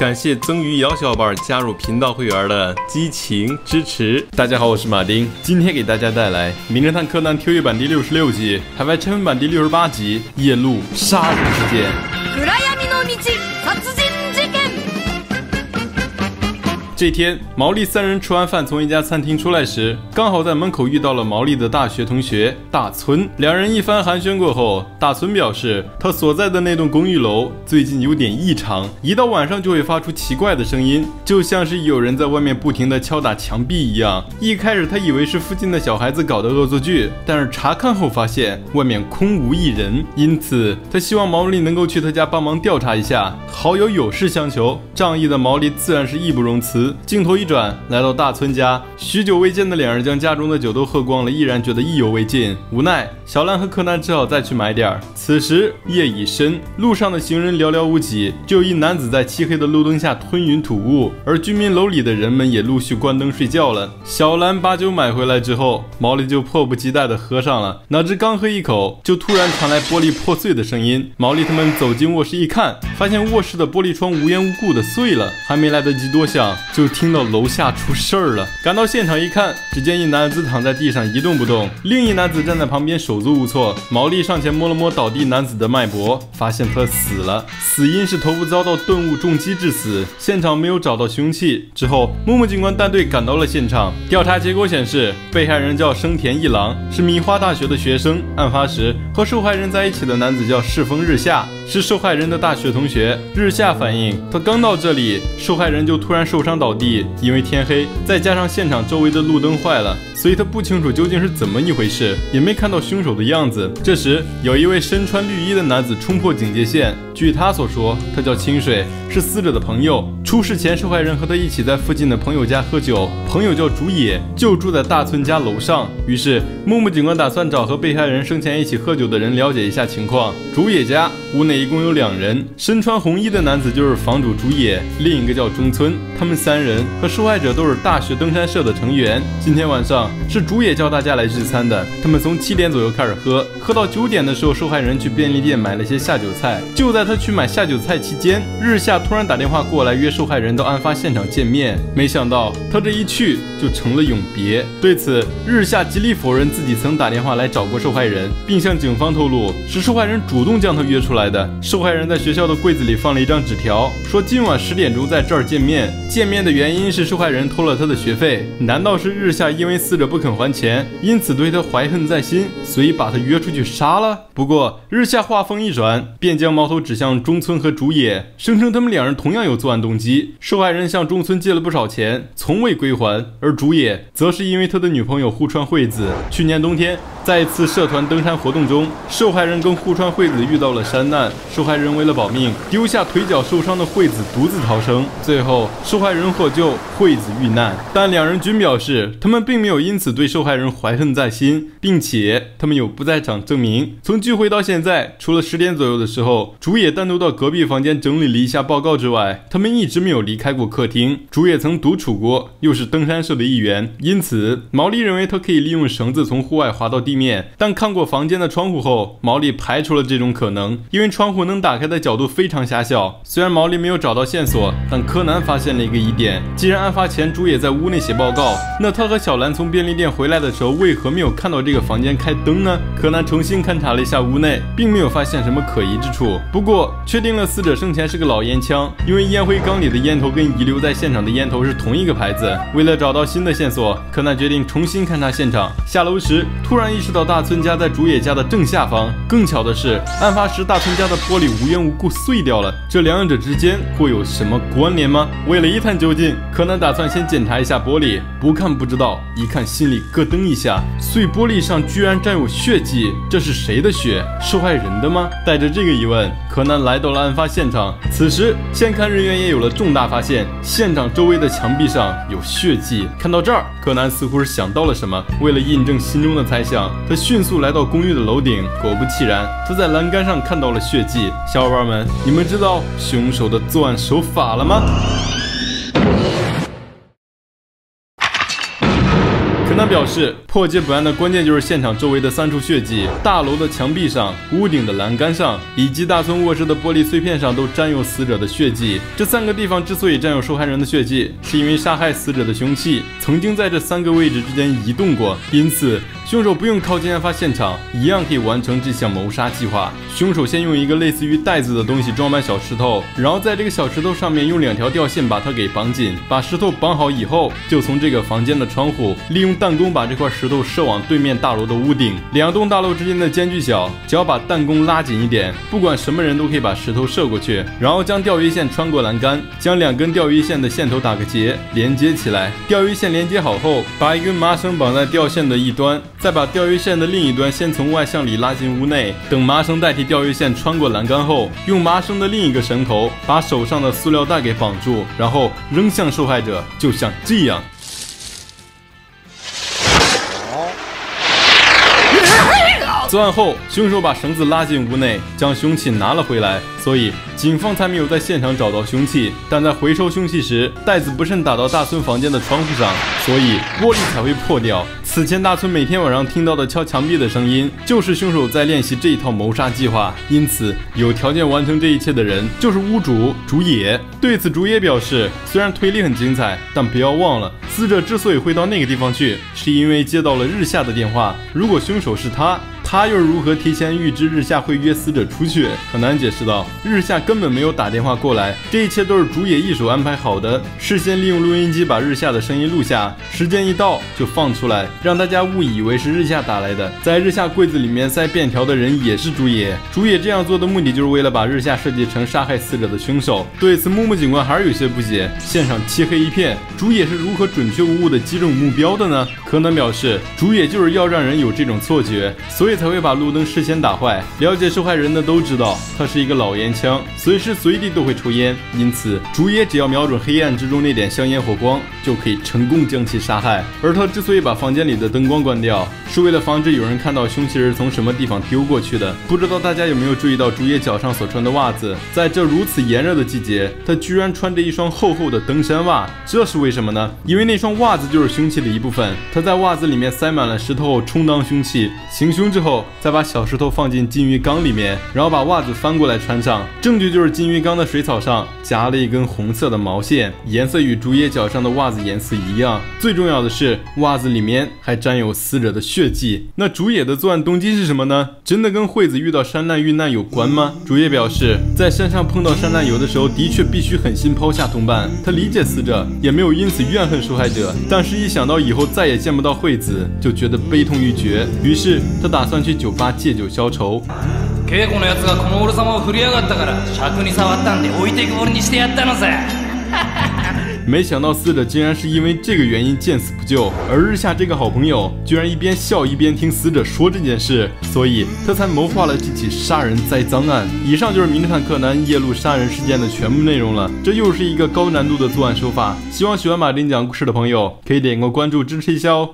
感谢曾鱼瑶小伙伴加入频道会员的激情支持。大家好，我是马丁，今天给大家带来《名侦探柯南》TV 版第六十六集，海外拆分版第六十八集《夜路杀人事件》。这天，毛利三人吃完饭从一家餐厅出来时，刚好在门口遇到了毛利的大学同学大村。两人一番寒暄过后，大村表示他所在的那栋公寓楼最近有点异常，一到晚上就会发出奇怪的声音，就像是有人在外面不停地敲打墙壁一样。一开始他以为是附近的小孩子搞的恶作剧，但是查看后发现外面空无一人，因此他希望毛利能够去他家帮忙调查一下。好友有事相求，仗义的毛利自然是义不容辞。镜头一转，来到大村家，许久未见的两人将家中的酒都喝光了，依然觉得意犹未尽。无奈，小兰和柯南只好再去买点儿。此时夜已深，路上的行人寥寥无几，就有一男子在漆黑的路灯下吞云吐雾，而居民楼里的人们也陆续关灯睡觉了。小兰把酒买回来之后，毛利就迫不及待地喝上了。哪知刚喝一口，就突然传来玻璃破碎的声音。毛利他们走进卧室一看，发现卧室的玻璃窗无缘无故的碎了，还没来得及多想，就听到楼下出事儿了，赶到现场一看，只见一男子躺在地上一动不动，另一男子站在旁边手足无措。毛利上前摸了摸倒地男子的脉搏，发现他死了，死因是头部遭到钝物重击致死。现场没有找到凶器。之后，木木警官带队赶到了现场，调查结果显示，被害人叫生田一郎，是米花大学的学生。案发时和受害人在一起的男子叫世风日下，是受害人的大学同学。日下反映，他刚到这里，受害人就突然受伤倒。地，因为天黑，再加上现场周围的路灯坏了，所以他不清楚究竟是怎么一回事，也没看到凶手的样子。这时，有一位身穿绿衣的男子冲破警戒线。据他所说，他叫清水，是死者的朋友。出事前，受害人和他一起在附近的朋友家喝酒，朋友叫竹野，就住在大村家楼上。于是，木木警官打算找和被害人生前一起喝酒的人了解一下情况。竹野家屋内一共有两人，身穿红衣的男子就是房主竹野，另一个叫中村。他们三人和受害者都是大学登山社的成员。今天晚上是竹野叫大家来聚餐的。他们从七点左右开始喝，喝到九点的时候，受害人去便利店买了些下酒菜。就在他去买下酒菜期间，日下突然打电话过来约受害人到案发现场见面。没想到他这一去就成了永别。对此，日下极力否认自己曾打电话来找过受害人，并向警方透露是受害人主动将他约出来的。受害人在学校的柜子里放了一张纸条，说今晚十点钟在这儿见面。见面的原因是受害人偷了他的学费，难道是日下因为死者不肯还钱，因此对他怀恨在心，所以把他约出去杀了？不过日下话锋一转，便将矛头指向中村和竹野，声称他们两人同样有作案动机。受害人向中村借了不少钱，从未归还，而竹野则是因为他的女朋友户川惠子，去年冬天。在一次社团登山活动中，受害人跟户川惠子遇到了山难。受害人为了保命，丢下腿脚受伤的惠子独自逃生。最后，受害人获救，惠子遇难。但两人均表示，他们并没有因此对受害人怀恨在心，并且他们有不在场证明。从聚会到现在，除了十点左右的时候，竹野单独到隔壁房间整理了一下报告之外，他们一直没有离开过客厅。竹野曾独处过，又是登山社的一员，因此毛利认为他可以利用绳子从户外滑到地。面，但看过房间的窗户后，毛利排除了这种可能，因为窗户能打开的角度非常狭小。虽然毛利没有找到线索，但柯南发现了一个疑点：既然案发前竹野在屋内写报告，那他和小兰从便利店回来的时候，为何没有看到这个房间开灯呢？柯南重新勘察了一下屋内，并没有发现什么可疑之处。不过，确定了死者生前是个老烟枪，因为烟灰缸里的烟头跟遗留在现场的烟头是同一个牌子。为了找到新的线索，柯南决定重新勘察现场。下楼时，突然。意识到大村家在竹野家的正下方。更巧的是，案发时大村家的玻璃无缘无故碎掉了。这两者之间会有什么关联吗？为了一探究竟，柯南打算先检查一下玻璃。不看不知道，一看心里咯噔一下。碎玻璃上居然沾有血迹，这是谁的血？受害人的吗？带着这个疑问，柯南来到了案发现场。此时，现勘人员也有了重大发现：现场周围的墙壁上有血迹。看到这儿，柯南似乎是想到了什么。为了印证心中的猜想。他迅速来到公寓的楼顶，果不其然，他在栏杆上看到了血血迹。小伙伴们，你们知道凶手的作案手法了吗？南表示，破解本案的关键就是现场周围的三处血迹，大楼的墙壁上、屋顶的栏杆上，以及大村卧室的玻璃碎片上都沾有死者的血迹。这三个地方之所以沾有受害人的血迹，是因为杀害死者的凶器曾经在这三个位置之间移动过，因此。凶手不用靠近案发现场，一样可以完成这项谋杀计划。凶手先用一个类似于袋子的东西装满小石头，然后在这个小石头上面用两条吊线把它给绑紧。把石头绑好以后，就从这个房间的窗户利用弹弓把这块石头射往对面大楼的屋顶。两栋大楼之间的间距小，只要把弹弓拉紧一点，不管什么人都可以把石头射过去。然后将钓鱼线穿过栏杆，将两根钓鱼线的线头打个结，连接起来。钓鱼线连接好后，把一根麻绳绑在吊线的一端。再把钓鱼线的另一端先从外向里拉进屋内，等麻绳代替钓鱼线穿过栏杆后，用麻绳的另一个绳头把手上的塑料袋给绑住，然后扔向受害者，就像这样。作案后，凶手把绳子拉进屋内，将凶器拿了回来，所以警方才没有在现场找到凶器。但在回收凶器时，袋子不慎打到大村房间的窗户上，所以玻璃才会破掉。此前，大村每天晚上听到的敲墙壁的声音，就是凶手在练习这一套谋杀计划。因此，有条件完成这一切的人就是屋主竹野。对此，竹野表示，虽然推理很精彩，但不要忘了，死者之所以会到那个地方去，是因为接到了日下的电话。如果凶手是他。他又是如何提前预知日下会约死者出去？很难解释道，日下根本没有打电话过来，这一切都是竹野一手安排好的。事先利用录音机把日下的声音录下，时间一到就放出来，让大家误以为是日下打来的。在日下柜子里面塞便条的人也是竹野。竹野这样做的目的就是为了把日下设计成杀害死者的凶手。对此，木木警官还是有些不解。现场漆黑一片，竹野是如何准确无误的击中目标的呢？柯南表示，竹野就是要让人有这种错觉，所以。才会把路灯事先打坏。了解受害人的都知道，他是一个老烟枪，随时随地都会抽烟。因此，竹野只要瞄准黑暗之中那点香烟火光，就可以成功将其杀害。而他之所以把房间里的灯光关掉，是为了防止有人看到凶器是从什么地方丢过去的。不知道大家有没有注意到竹野脚上所穿的袜子？在这如此炎热的季节，他居然穿着一双厚厚的登山袜。这是为什么呢？因为那双袜子就是凶器的一部分。他在袜子里面塞满了石头充当凶器，行凶之后。再把小石头放进金鱼缸里面，然后把袜子翻过来穿上。证据就是金鱼缸的水草上夹了一根红色的毛线，颜色与竹叶脚上的袜袜子颜色一样。最重要的是，袜子里面还沾有死者的血迹。那竹野的作案动机是什么呢？真的跟惠子遇到山难遇难有关吗？竹野表示，在山上碰到山难游的时候，的确必须狠心抛下同伴。他理解死者，也没有因此怨恨受害者。但是，一想到以后再也见不到惠子，就觉得悲痛欲绝。于是，他打算。去酒吧借酒消愁。稽古のやつがこの俺様を振りやがったから尺に触ったんで置いていく俺にしてやったのさ。 没想到死者竟然是因为这个原因见死不救，而日下这个好朋友居然一边笑一边听死者说这件事，所以他才谋划了这起杀人栽赃案。以上就是名侦探柯南夜路杀人事件的全部内容了。这又是一个高难度的作案手法，希望喜欢马丁讲故事的朋友可以点个关注支持一下哦。